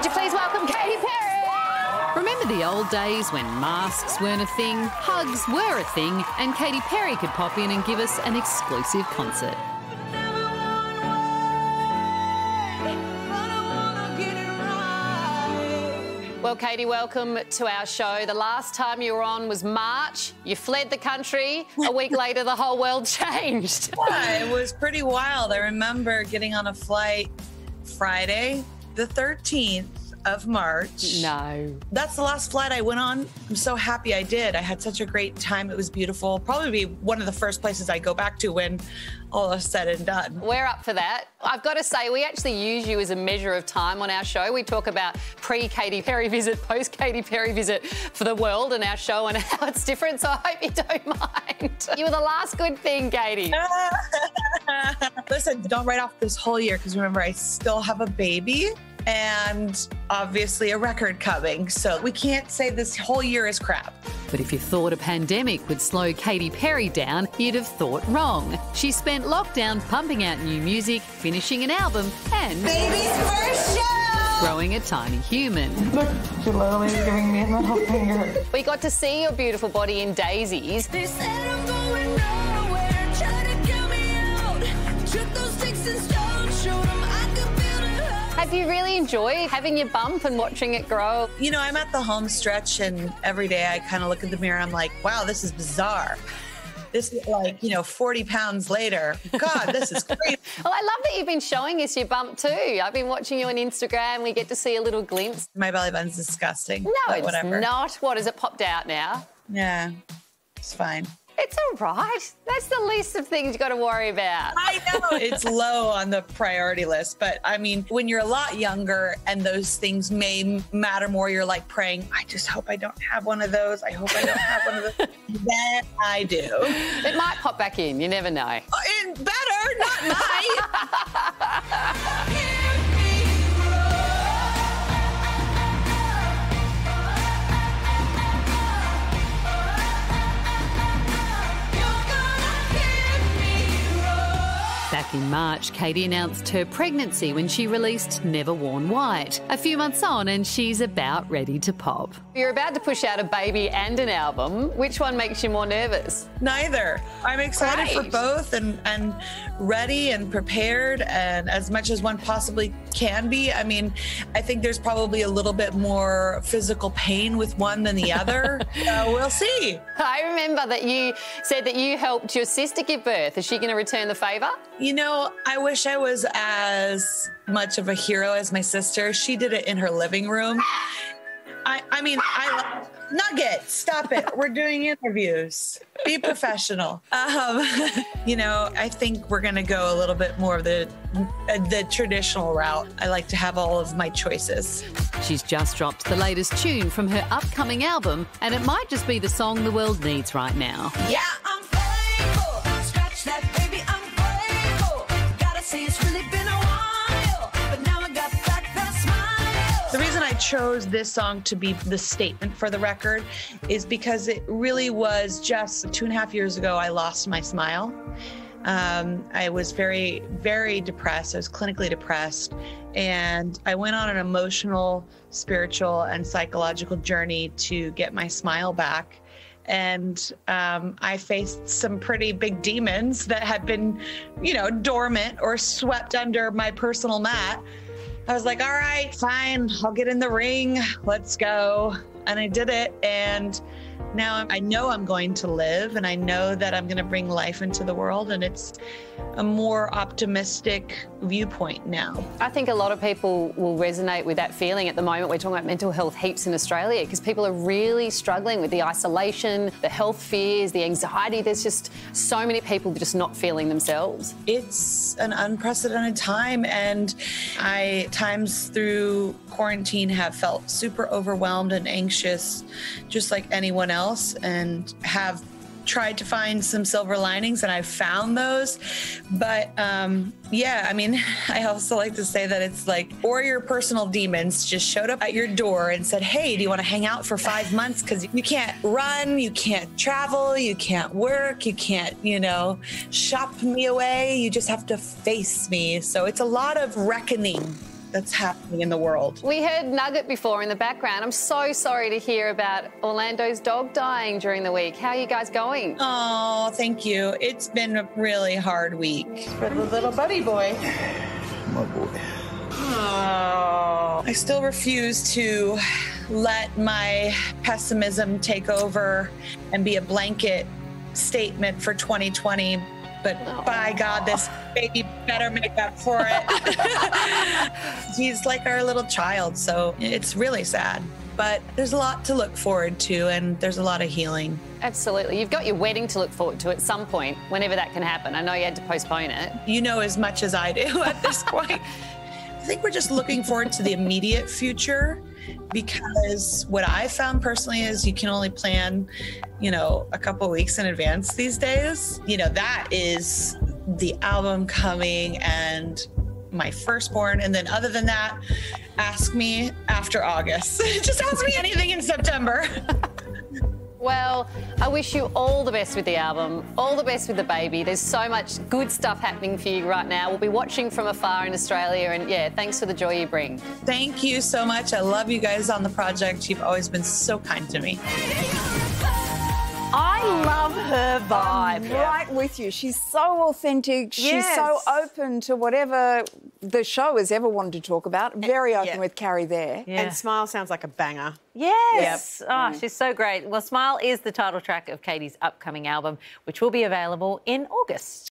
Would you please welcome Katy Perry? Remember the old days when masks weren't a thing, hugs were a thing, and Katy Perry could pop in and give us an exclusive concert. Well, Katy, welcome to our show. The last time you were on was March. You fled the country. A week later, the whole world changed. Yeah, it was pretty wild. I remember getting on a flight Friday, the 13th of March. No. That's the last flight I went on. I'm so happy I did. I had such a great time. It was beautiful. Probably be one of the first places I go back to when all is said and done. We're up for that. I've got to say, we actually use you as a measure of time on our show. We talk about pre Katy Perry visit, post Katy Perry visit for the world and our show and how it's different. So I hope you don't mind. You were the last good thing, Katy. Listen, don't write off this whole year because remember, I still have a baby and obviously a record coming. So we can't say this whole year is crap. But if you thought a pandemic would slow Katy Perry down, you'd have thought wrong. She spent lockdown pumping out new music, finishing an album, and Baby's first show! growing a tiny human. Look, she literally is giving me a middle finger. We got to see your beautiful body in daisies. Have you really enjoyed having your bump and watching it grow? You know, I'm at the home stretch, and every day I kind of look at the mirror. I'm like, wow, this is bizarre. This is like, you know, 40 pounds later. God, this is crazy. Well, I love that you've been showing us your bump too. I've been watching you on Instagram. We get to see a little glimpse. My belly button's disgusting. No, it's whatever. not. What has it popped out now? Yeah, it's fine. It's all right. That's the least of things you got to worry about. I know it's low on the priority list, but I mean, when you're a lot younger and those things may matter more, you're like praying, I just hope I don't have one of those. I hope I don't have one of those. then I do. It might pop back in. You never know. Oh, better, not might. Back in March, Katy announced her pregnancy when she released Never Worn White. A few months on, and she's about ready to pop. You're about to push out a baby and an album. Which one makes you more nervous? Neither. I'm excited for both and and ready and prepared and as much as one possibly can be. I mean, I think there's probably a little bit more physical pain with one than the other. so we'll see. I remember that you said that you helped your sister give birth. Is she going to return the favour? You know, I wish I was as much of a hero as my sister. She did it in her living room. I, I mean, I Nugget, stop it. We're doing interviews. Be professional. Um, you know, I think we're gonna go a little bit more of the uh, the traditional route. I like to have all of my choices. She's just dropped the latest tune from her upcoming album, and it might just be the song the world needs right now. Yeah, chose this song to be the statement for the record is because it really was just two and a half years ago I lost my smile. Um, I was very, very depressed. I was clinically depressed. And I went on an emotional, spiritual, and psychological journey to get my smile back. And um, I faced some pretty big demons that had been, you know, dormant or swept under my personal mat. I was like, all right, fine, I'll get in the ring. Let's go. And I did it. And now I'm- know I'm going to live and I know that I'm going to bring life into the world. And it's a more optimistic viewpoint now. I think a lot of people will resonate with that feeling at the moment. We're talking about mental health heaps in Australia because people are really struggling with the isolation, the health fears, the anxiety. There's just so many people just not feeling themselves. It's an unprecedented time. And I, times through quarantine, have felt super overwhelmed and anxious, just like anyone else, and have tried to find some silver linings and I've found those. But um, yeah, I mean, I also like to say that it's like, or your personal demons just showed up at your door and said, Hey, do you want to hang out for five months? Because you can't run, you can't travel, you can't work, you can't, you know, shop me away. You just have to face me. So it's a lot of reckoning that's happening in the world. We heard Nugget before in the background. I'm so sorry to hear about Orlando's dog dying during the week. How are you guys going? Oh, thank you. It's been a really hard week. For the little buddy boy. My boy. Oh. I still refuse to let my pessimism take over and be a blanket statement for 2020. But by God, this baby better make up for it. He's like our little child, so it's really sad. But there's a lot to look forward to, and there's a lot of healing. Absolutely. You've got your wedding to look forward to at some point, whenever that can happen. I know you had to postpone it. You know as much as I do at this point. I think we're just looking forward to the immediate future because what I found personally is you can only plan, you know, a couple weeks in advance these days. You know, that is the album coming and my firstborn. And then other than that, ask me after August. just ask me anything in September. Well, I wish you all the best with the album, all the best with the baby. There's so much good stuff happening for you right now. We'll be watching from afar in Australia, and yeah, thanks for the joy you bring. Thank you so much. I love you guys on the project. You've always been so kind to me. I love her vibe. I'm right with you. She's so authentic. She's so open to whatever the show has ever wanted to talk about. Very open yeah. with Carrie there. And Smile sounds like a banger. Yes. Oh, mm. she's so great. Well, Smile is the title track of Katy's upcoming album, which will be available in August.